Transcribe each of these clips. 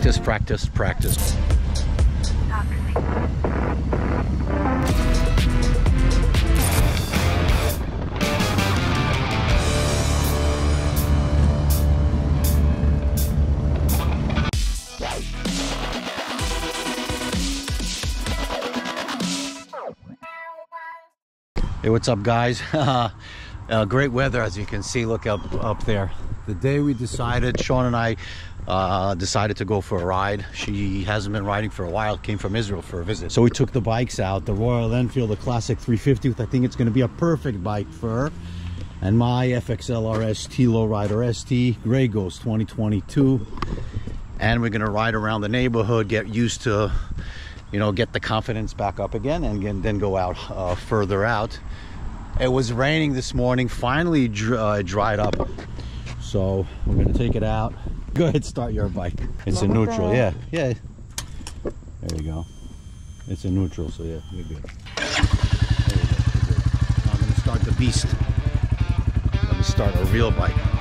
Practice, practice, practice. Hey, what's up, guys? uh, great weather, as you can see. Look up up there. The day we decided, Shawn and I uh, decided to go for a ride. She hasn't been riding for a while. Came from Israel for a visit, so we took the bikes out. The Royal Enfield, the Classic 350. I think it's going to be a perfect bike for her. And my FXL RST Lowrider ST Grey Ghost 2022. And we're going to ride around the neighborhood, get used to you know, get the confidence back up again and then go out uh, further out. It was raining this morning, finally dr uh, dried up. So we're gonna take it out. Go ahead, start your bike. It's a neutral, yeah, yeah. There you go. It's a neutral, so yeah, you're good. There you go, you're good. Now I'm gonna start the beast. Let me start a real bike.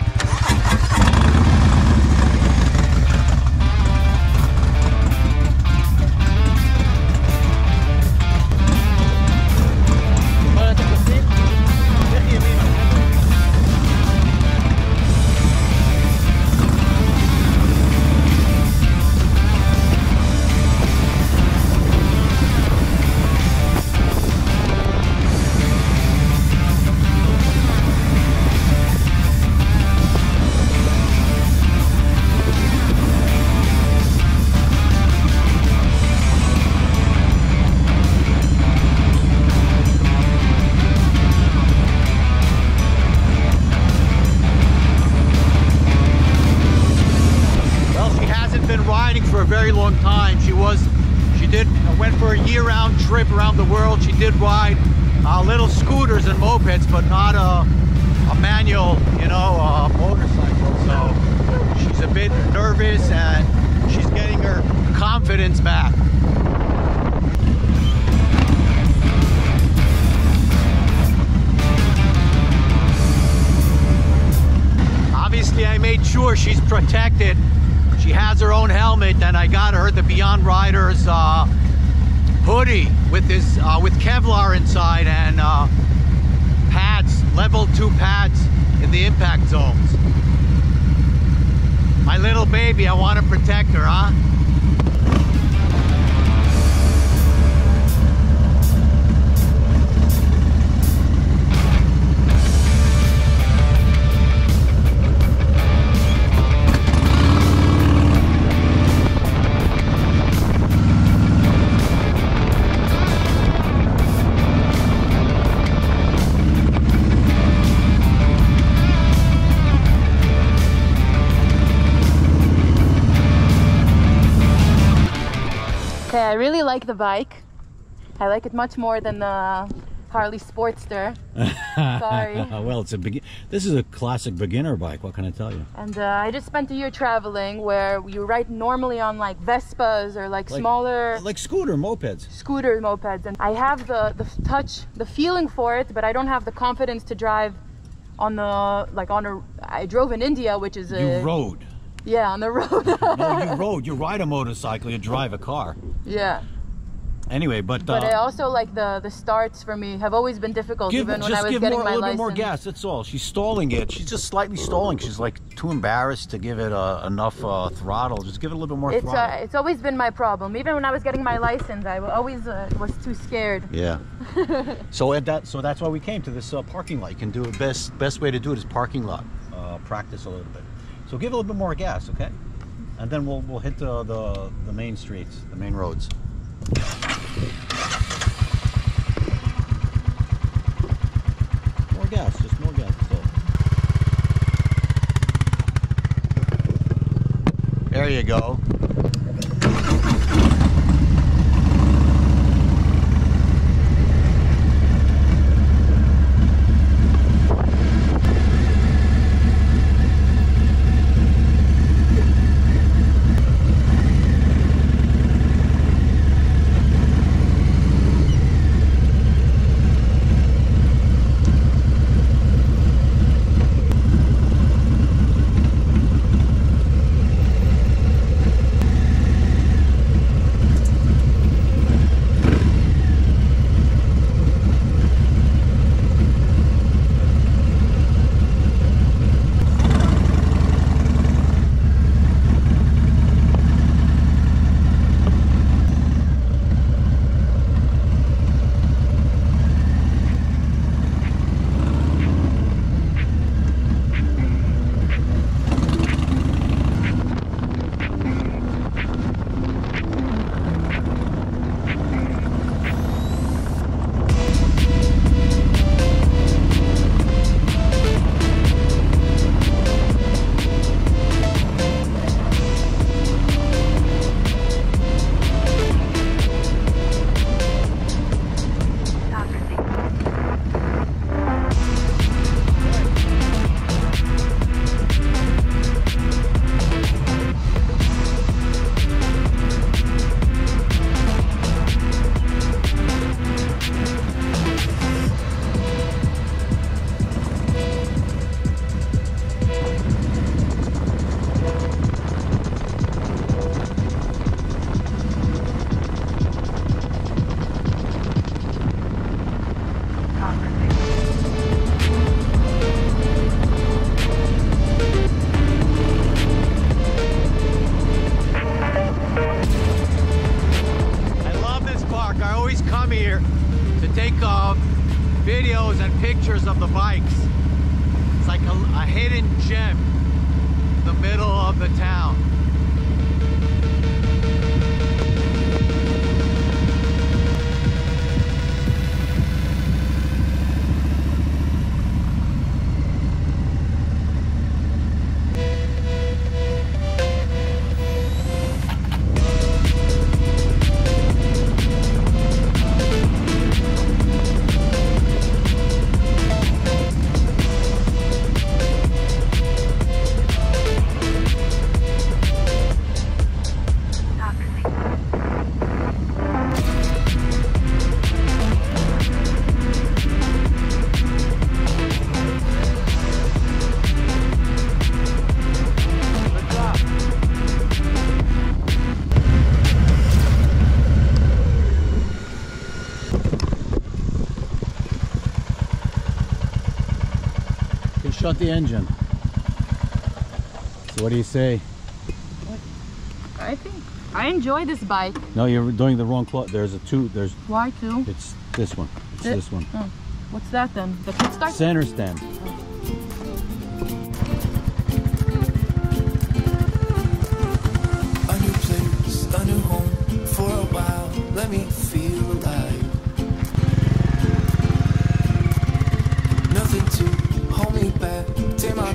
Did ride uh, little scooters and mopeds, but not a, a manual, you know, motorcycle. So she's a bit nervous and she's getting her confidence back. Obviously, I made sure she's protected. She has her own helmet, and I got her the Beyond Riders uh, hoodie with this uh, with Kevlar inside and uh, pads, level two pads in the impact zones. My little baby, I want to protect her, huh? The bike. I like it much more than the Harley Sportster. Sorry. well, it's a big. This is a classic beginner bike. What can I tell you? And uh, I just spent a year traveling where you ride normally on like Vespas or like, like smaller, like scooter mopeds. Scooter mopeds, and I have the the touch, the feeling for it, but I don't have the confidence to drive on the like on a. I drove in India, which is a. You rode. Yeah, on the road. no, you rode. You ride a motorcycle. You drive a car. Yeah. Anyway, but but I uh, also like the the starts for me have always been difficult. Give, even when I was give getting more, my a little license. bit more gas. That's all. She's stalling it. She's just slightly stalling. She's like too embarrassed to give it uh, enough uh, throttle. Just give it a little bit more it's, throttle. Uh, it's always been my problem. Even when I was getting my license, I always uh, was too scared. Yeah. so at that, so that's why we came to this uh, parking lot. You can do it best. Best way to do it is parking lot. Uh, practice a little bit. So give it a little bit more gas, okay? and then we'll we'll hit the the, the main streets, the main roads. More gas, just more gas. There you go. videos and pictures of the bikes. It's like a, a hidden gem in the middle of the town. Shut the engine. So what do you say? I think I enjoy this bike. No, you're doing the wrong clutch. There's a two. There's Why two? it's this one. It's Thi- this one. Oh, what's that then? The kickstart? Center stand. A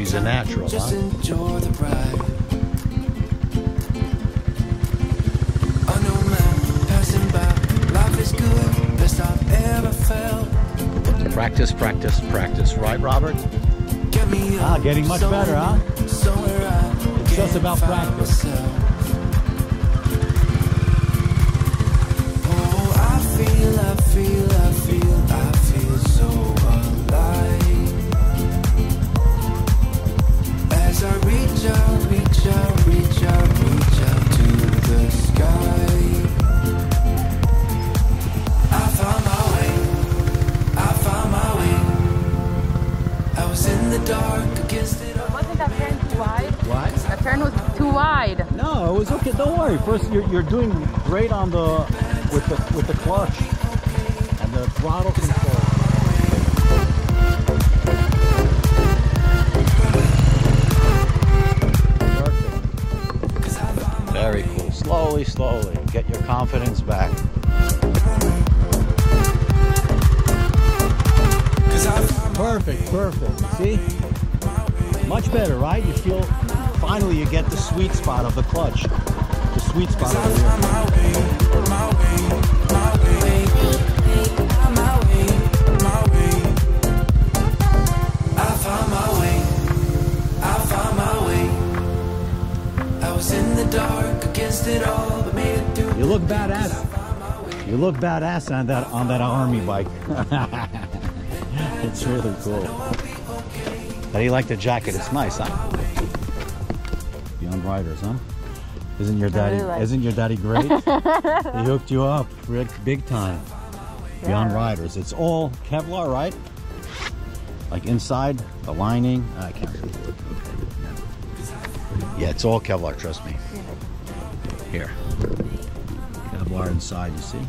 She's a natural, Just huh? enjoy the ride. A new man passing by. Life is good, best I've ever felt. Practice, practice, practice. Right, Robert? Get me Ah, getting much better, huh? It's just about practice. myself. Oh, I feel, I feel, I feel, turn was too wide. No, it was okay. Don't worry. First, you're, you're doing great on the with the with the clutch and the throttle control. Perfect. Very cool. Slowly, slowly, get your confidence back. Cause I found Perfect, perfect. See? Much better, right? You feel finally you get the sweet spot of the clutch. The sweet spot of the wheel. but. You look badass. You look badass on that on that army bike. it's really cool. How do you like the jacket? It's nice, huh? Beyond Riders, huh? Isn't your daddy really like isn't your daddy great? he hooked you up big, big time. Beyond Yeah. Riders. It's all Kevlar, right? Like inside, the lining. I can't really Yeah, it's all Kevlar, trust me. Here. Kevlar inside, you see?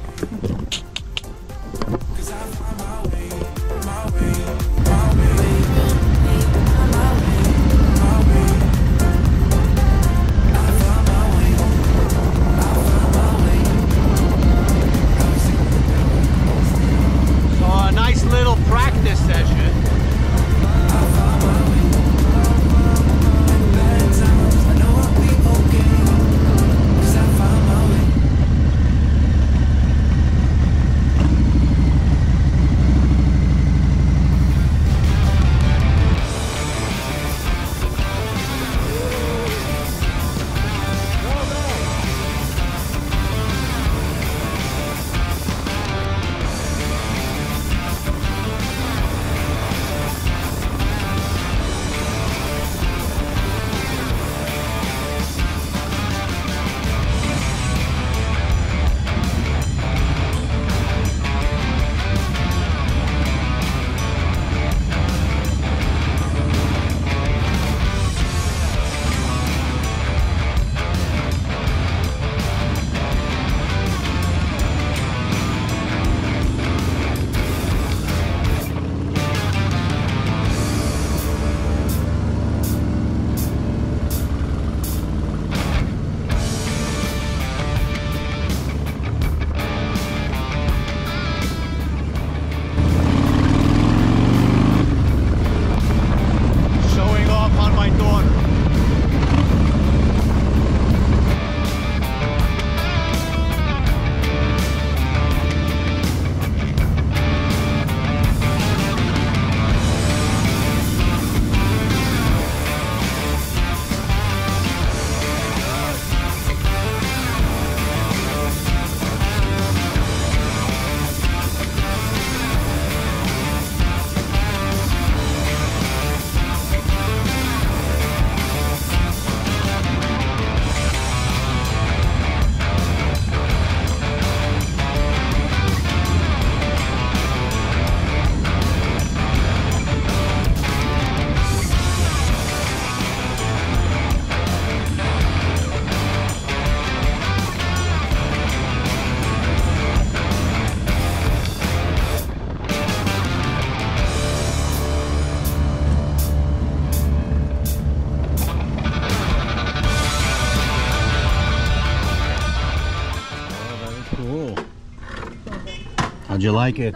You like it?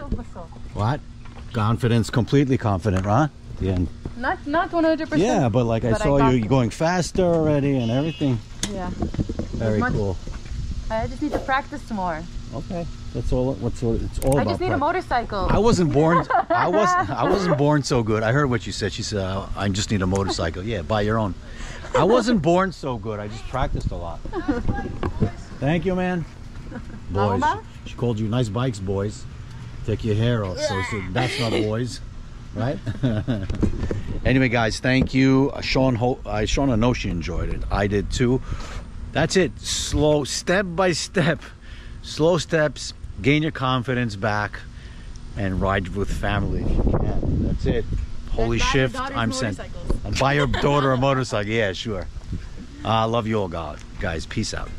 What? Confidence, completely confident, huh? At the end. Not not 100%. Yeah, but like I But I saw got you going faster already and everything. Yeah. Very much- cool. I just need to practice more. Okay, that's all. What's all, it's all I about. just need a motorcycle. I wasn't born. I was. I wasn't born so good. I heard what you said. She said, "I just need a motorcycle." Yeah, buy your own. I wasn't born so good. I just practiced a lot. Thank you, man. Boys, she called you nice bikes, boys. Take your hair off. So, so that's not boys, right? anyway, guys, thank you. Uh, Shawn, ho- uh, Shawn, I know she enjoyed it. I did too. That's it. Slow, step by step, slow steps. Gain your confidence back, and ride with family. if you can. That's it. Holy buy shift. daughters I'm sent. motorcycles. And buy your daughter a motorcycle. Yeah, sure. I love you all, God. Guys, peace out.